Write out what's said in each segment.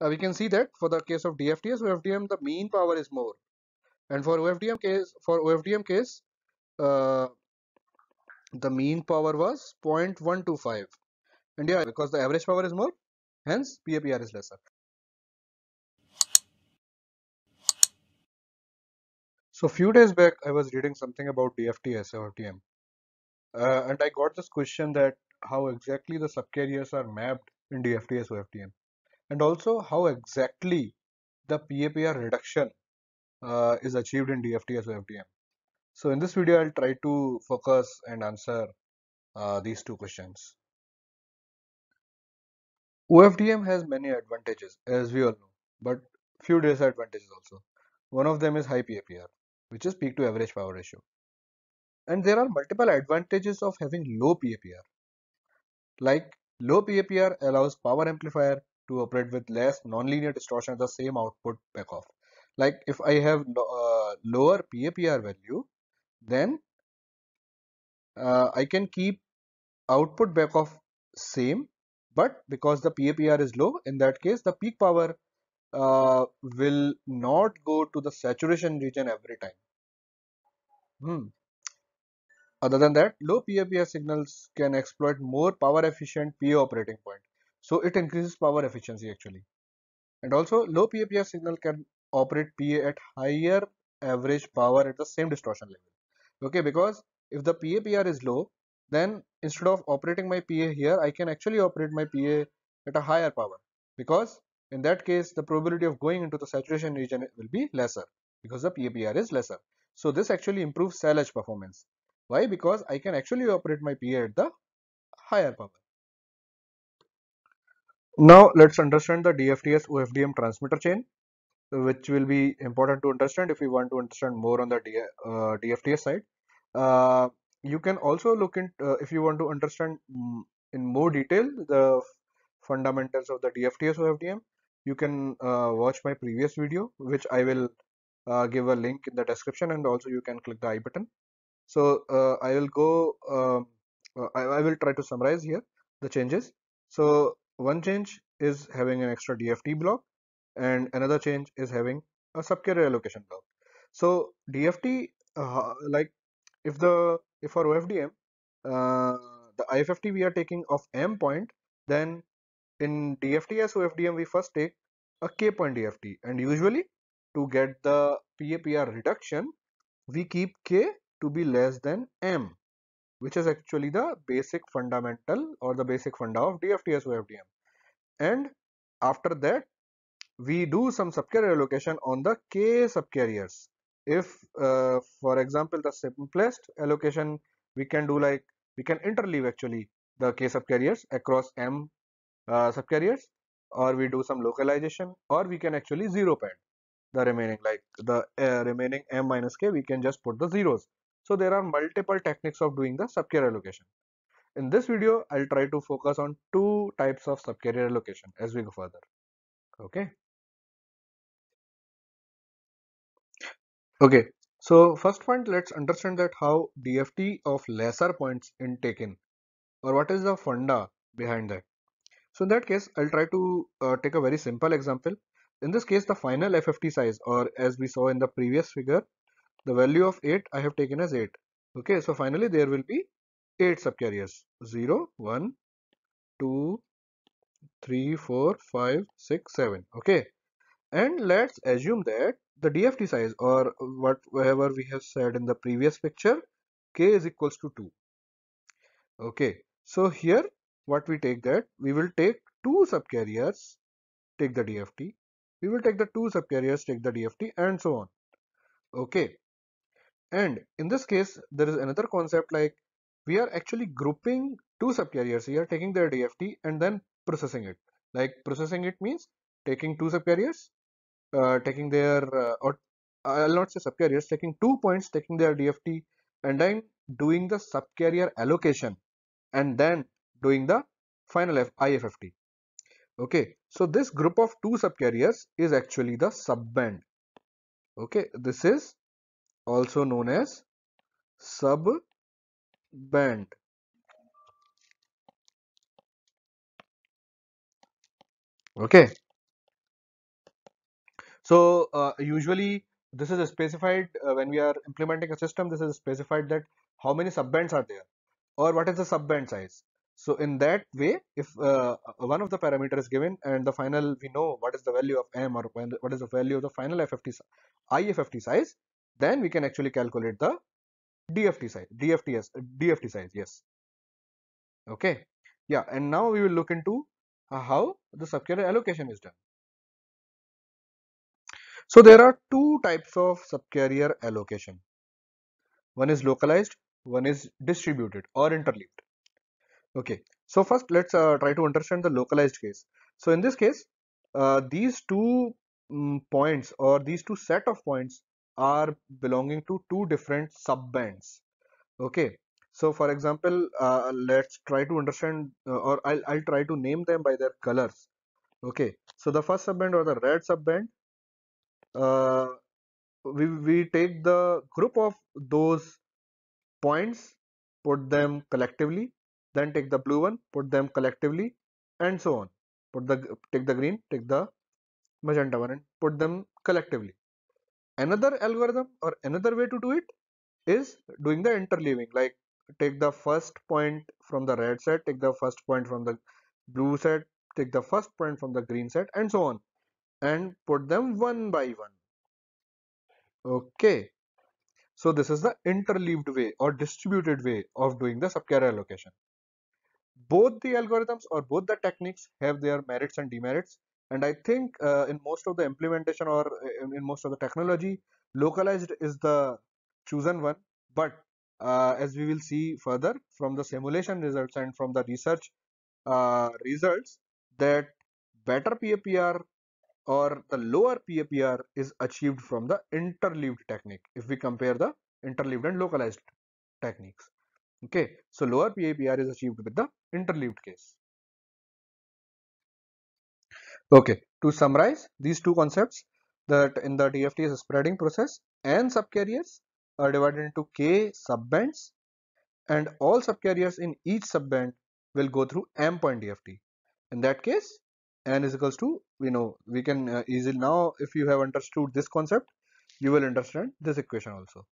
uh, we can see that for the case of DFTS, OFDM, the mean power is more. And for OFDM case, for OFDM case, uh, the mean power was 0.125. And yeah, because the average power is more, hence PAPR is lesser. So few days back, I was reading something about DFTS OFDM. Uh, and I got this question that how exactly the subcarriers are mapped in DFTS OFDM and also how exactly the PAPR reduction uh, is achieved in DFTS OFDM. So in this video, I'll try to focus and answer uh, these two questions. OFDM has many advantages as we all know, but few disadvantages also. One of them is high PAPR, which is peak to average power ratio. And there are multiple advantages of having low PAPR. Like low PAPR allows power amplifier to operate with less nonlinear distortion at the same output backoff. Like if I have uh, lower PAPR value, then uh, I can keep output backoff same, but because the PAPR is low, in that case, the peak power uh, will not go to the saturation region every time. Hmm. Other than that, low PAPR signals can exploit more power efficient PA operating point. So it increases power efficiency actually. And also low PAPR signal can operate PA at higher average power at the same distortion level. Okay, because if the PAPR is low, then instead of operating my PA here, I can actually operate my PA at a higher power because in that case, the probability of going into the saturation region will be lesser because the PAPR is lesser. So this actually improves cell edge performance. Why? Because I can actually operate my PA at the higher power. Now let's understand the DFTS OFDM transmitter chain which will be important to understand if we want to understand more on the D, uh, DFTS side. Uh, you can also look in uh, if you want to understand in more detail the fundamentals of the DFTS OFDM. You can uh, watch my previous video, which I will uh, give a link in the description, and also you can click the I button. So I will go. Um, I, I will try to summarize here the changes. So one change is having an extra DFT block and another change is having a subcarrier allocation block. So DFT, uh, like if the if for OFDM, uh, the IFFT we are taking of M point, then in DFT DFTS OFDM we first take a K point DFT, and usually to get the PAPR reduction, we keep K to be less than M, which is actually the basic fundamental or the basic funda of DFTS OFDM. And after that, we do some subcarrier allocation on the k subcarriers. If, uh, for example, the simplest allocation we can do like we can interleave actually the k subcarriers across m uh, subcarriers or we do some localization or we can actually zero pad the remaining like the uh, remaining m minus k we can just put the zeros. So there are multiple techniques of doing the subcarrier allocation. In this video, I'll try to focus on two types of subcarrier allocation as we go further. Okay. Okay, so first point, let's understand that how DFT of lesser points in taken or what is the funda behind that. So in that case, I'll try to uh, take a very simple example. In this case, the final FFT size or as we saw in the previous figure, the value of 8 I have taken as 8. Okay, so finally there will be 8 subcarriers 0, 1, 2, 3, 4, 5, 6, 7. Okay, and let's assume that the DFT size or whatever we have said in the previous picture k is equals to 2 okay so here what we take that we will take two subcarriers take the DFT we will take the two subcarriers take the DFT and so on okay and in this case there is another concept like we are actually grouping two subcarriers here taking their DFT and then processing it like processing it means taking two subcarriers uh, taking their uh, or I'll not say subcarriers taking two points taking their DFT and then doing the subcarrier allocation and then doing the final F IFFT. Okay, so this group of two subcarriers is actually the subband. Okay, this is also known as subband. Okay, So uh, usually this is specified uh, when we are implementing a system. This is specified that how many subbands are there or what is the subband size. So in that way, if uh, one of the parameter is given and the final we know what is the value of m or what is the value of the final FFT IFFT size, then we can actually calculate the DFT size, DFTS, DFT size. Yes. Okay. Yeah. And now we will look into uh, how the subcarrier allocation is done. So there are two types of subcarrier allocation. One is localized, one is distributed or interleaved. Okay, so first let's uh, try to understand the localized case. So in this case, uh, these two um, points or these two set of points are belonging to two different subbands. Okay, so for example, uh, let's try to understand uh, or I'll, I'll try to name them by their colors. Okay, so the first subband or the red subband, uh, we, we take the group of those points, put them collectively then take the blue one put them collectively and so on put the take the green take the magenta one and put them collectively another algorithm or another way to do it is doing the interleaving like take the first point from the red set take the first point from the blue set take the first point from the green set and so on and put them one by one. Okay. So this is the interleaved way or distributed way of doing the subcarrier allocation. Both the algorithms or both the techniques have their merits and demerits and i think uh, in most of the implementation or uh, in, most of the technology localized is the chosen one but uh, as we will see further from the simulation results and from the research uh, results that better PAPR or the lower PAPR is achieved from the interleaved technique if we compare the interleaved and localized techniques okay so lower PAPR is achieved with the interleaved case. Okay, to summarize these two concepts that in the DFTS spreading process n subcarriers are divided into k subbands and all subcarriers in each subband will go through m point DFT. In that case, n is equals to, we know, we can uh, easily now if you have understood this concept, you will understand this equation also.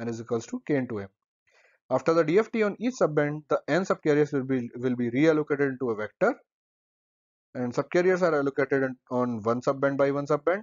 n is equals to k into m. After the DFT on each subband, the n subcarriers will be will be reallocated into a vector, and subcarriers are allocated on one subband by one subband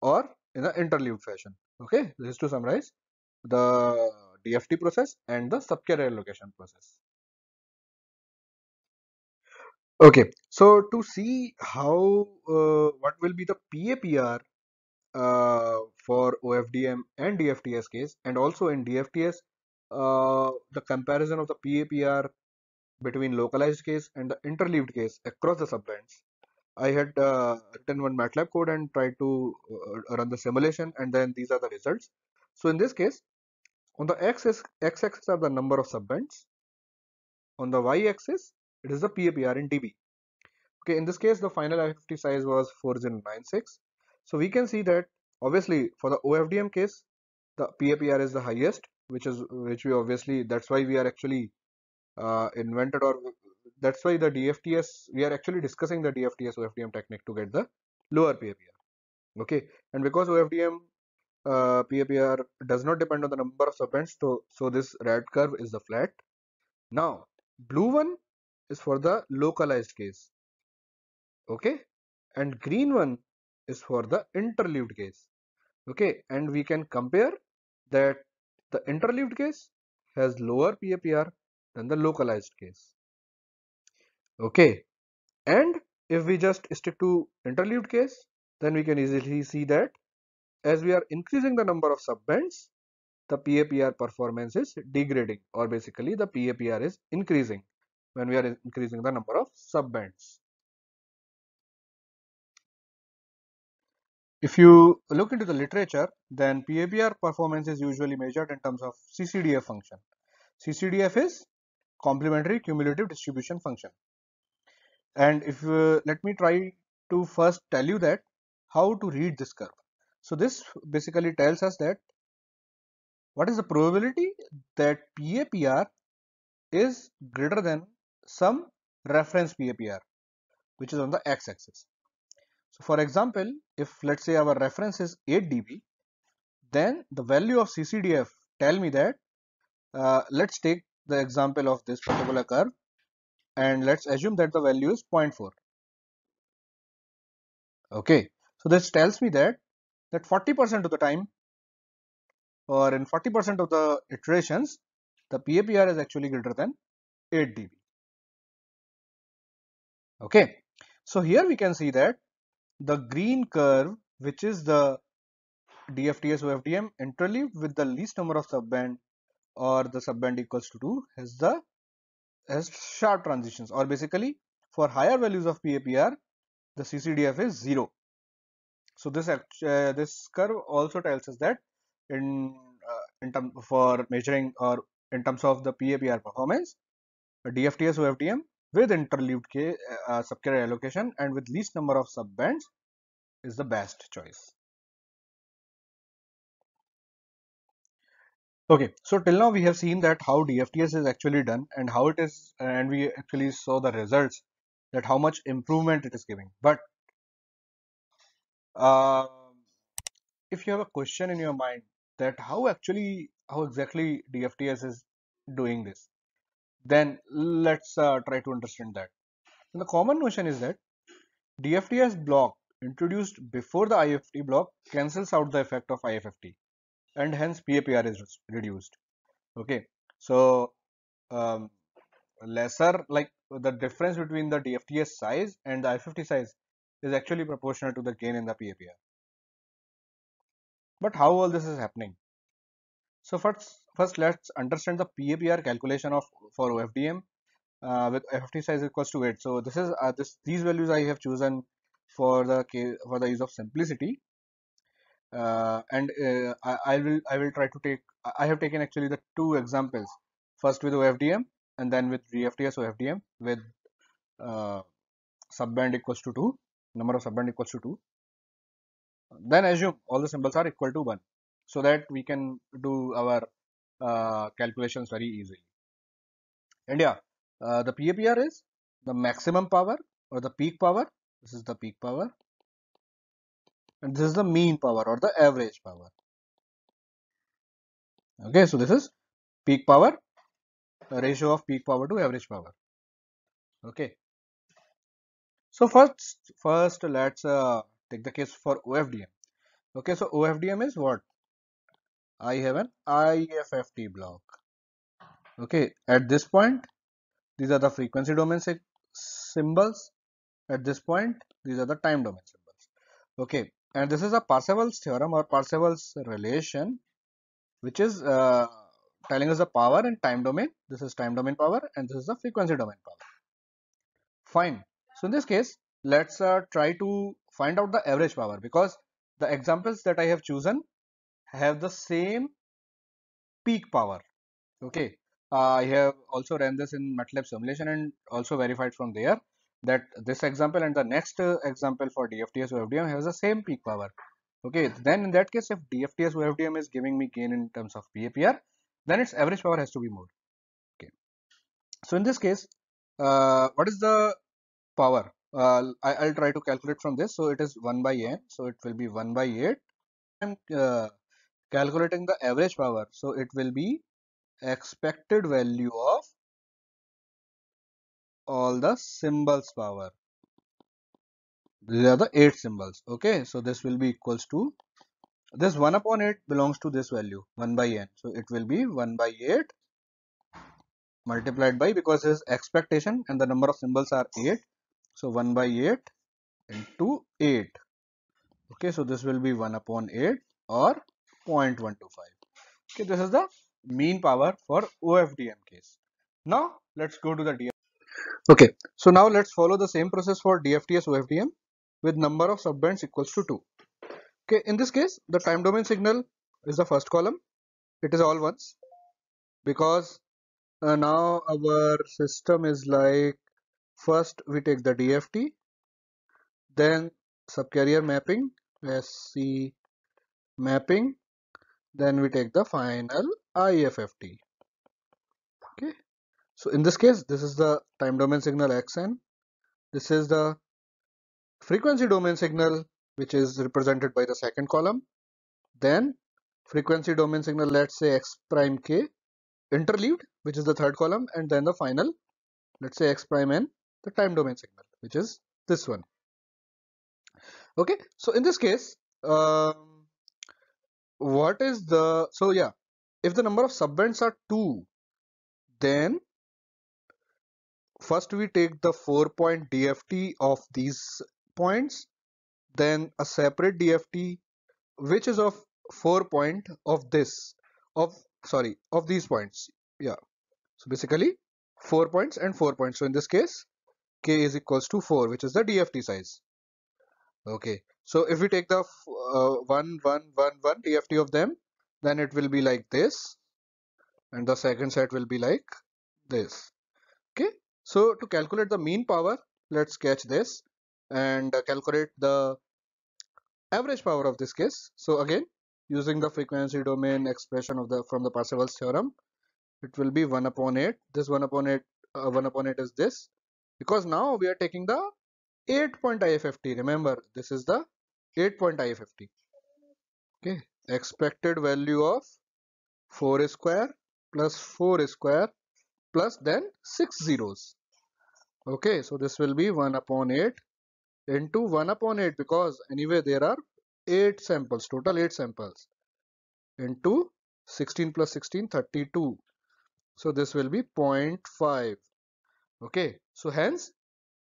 or in an interleaved fashion. Okay, this is to summarize the DFT process and the subcarrier allocation process. Okay, so to see how uh, what will be the PAPR uh, for OFDM and DFTS case, and also in DFTS uh, the comparison of the PAPR between localized case and the interleaved case across the subbands. I had uh, written one MATLAB code and tried to uh, run the simulation and then these are the results. So in this case, on the x-axis are the number of subbands. On the y-axis, it is the PAPR in dB. Okay, in this case, the final IFFT size was 4096. So we can see that obviously for the OFDM case, the PAPR is the highest which is which we obviously that's why we are actually uh, invented or that's why the DFTS we are actually discussing the DFTS OFDM technique to get the lower PAPR okay? And because OFDM uh, PAPR does not depend on the number of subbands so so this red curve is the flat. Now blue one is for the localized case okay? And green one is for the interleaved case okay? And we can compare that the interleaved case has lower PAPR than the localized case. Okay, and if we just stick to interleaved case, then we can easily see that as we are increasing the number of subbands, the PAPR performance is degrading or basically the PAPR is increasing when we are increasing the number of subbands. If you look into the literature, then PAPR performance is usually measured in terms of CCDF function. CCDF is complementary cumulative distribution function. And if uh, let me try to first tell you that how to read this curve. So this basically tells us that what is the probability that PAPR is greater than some reference PAPR which is on the x-axis. So for example, if let's say our reference is 8 dB, then the value of CCDF tell me that uh, let's take the example of this particular curve. And let's assume that the value is 0.4 okay. So this tells me that that 40% of the time or in 40% of the iterations the PAPR is actually greater than 8 dB. Okay. So here we can see that the green curve which is the DFTS OFDM interleaved with the least number of subband or the subband equals to 2 has the has sharp transitions or basically for higher values of PAPR the CCDF is 0 so this uh, this curve also tells us that in uh, in term for measuring or in terms of the PAPR performance DFTS OFDM with interleaved K uh, subcarrier allocation and with least number of subbands is the best choice. Okay, so till now we have seen that how DFTS is actually done and how it is and we actually saw the results that how much improvement it is giving. But uh, if you have a question in your mind that how actually how exactly DFTS is doing this, then let's uh, try to understand that. And the common notion is that DFTS block introduced before the IFFT block cancels out the effect of IFFT and hence PAPR is reduced. Okay, so um, lesser like the difference between the DFTS size and the IFFT size is actually proportional to the gain in the PAPR. But how all this is happening? So first, first let's understand the PAPR calculation of for OFDM uh, with IFFT size equals to 8. So this is uh, this these values I have chosen for the for the use of simplicity. Uh, and uh, I, I, will I will try to take I have taken actually the two examples. First with OFDM and then with DFTS OFDM with uh, subband equals to 2 number of subband equals to 2 then assume all the symbols are equal to 1 so that we can do our uh, calculations very easily. And yeah uh, the PAPR is the maximum power or the peak power. This is the peak power and this is the mean power or the average power. Okay so this is peak power ratio of peak power to average power. Okay. So first first let's uh, take the case for OFDM okay so OFDM is what? I have an IFFT block. Okay at this point these are the frequency domain symbols. At this point these are the time domain symbols. Okay and this is a Parseval's theorem or Parseval's relation which is uh, telling us the power in time domain. This is time domain power and this is the frequency domain power. Fine. So in this case let's uh, try to find out the average power because the examples that I have chosen have the same peak power. Okay. Uh, I have also ran this in MATLAB simulation and also verified from there that this example and the next uh, example for DFTS OFDM has the same peak power. Okay then in that case if DFTS OFDM is giving me gain in terms of PAPR then its average power has to be more. Okay. So in this case uh, what is the power? Uh, I, will try to calculate from this. So it is 1 by n so it will be 1 by 8 and uh, calculating the average power. So it will be expected value of all the symbols power. These are the eight symbols okay? So this will be equals to this 1 upon 8 belongs to this value 1 by n so it will be 1 by 8 multiplied by because his expectation and the number of symbols are 8 so 1 by 8 into 8 okay? So this will be 1 upon 8 or 0.125 okay? This is the mean power for OFDM case. Now let's go to the DFTS Okay, so now let's follow the same process for DFTS OFDM with number of subbands equals to 2. Okay, in this case, the time domain signal is the first column. It is all ones because uh, now our system is like first we take the DFT, then subcarrier mapping, SC mapping, then we take the final IFFT. Okay, so in this case, this is the time domain signal xn. This is the frequency domain signal which is represented by the second column then frequency domain signal let's say x prime k interleaved which is the third column and then the final let's say x prime n the time domain signal which is this one okay so in this case um, what is the so yeah if the number of subbands are two then first we take the four point DFT of these points then a separate DFT which is of four point of this of sorry of these points. Yeah. So basically four points and four points. So in this case k is equals to 4 which is the DFT size. Okay. So if we take the uh, one one one one DFT of them then it will be like this. And the second set will be like this so to calculate the mean power let's sketch this and uh, calculate the average power of this case. So again using the frequency domain expression of the from the Parseval's theorem it will be 1 upon 8 this 1 upon 8 uh, 1 upon 8 is this. Because now we are taking the 8 point IFFT remember this is the 8 point IFFT okay. Expected value of 4 square plus 4 square plus then 6 zeros. Okay so this will be 1 upon 8 into 1 upon 8 because anyway there are 8 samples total 8 samples into 16 plus 16 32 so this will be 0.5 okay so hence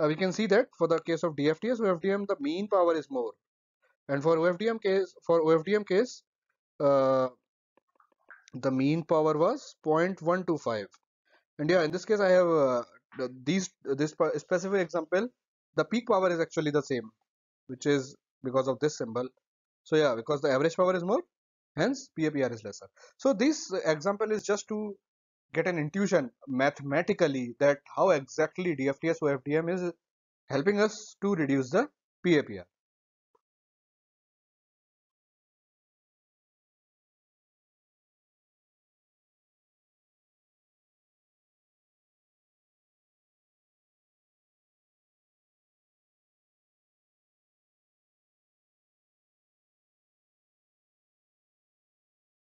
uh, we can see that for the case of DFTS OFDM the mean power is more. And for OFDM case for OFDM case uh, the mean power was 0.125 and yeah in this case I have uh, these this specific example the peak power is actually the same which is because of this symbol. So yeah because the average power is more hence PAPR is lesser. So this example is just to get an intuition mathematically that how exactly DFTS OFDM is helping us to reduce the PAPR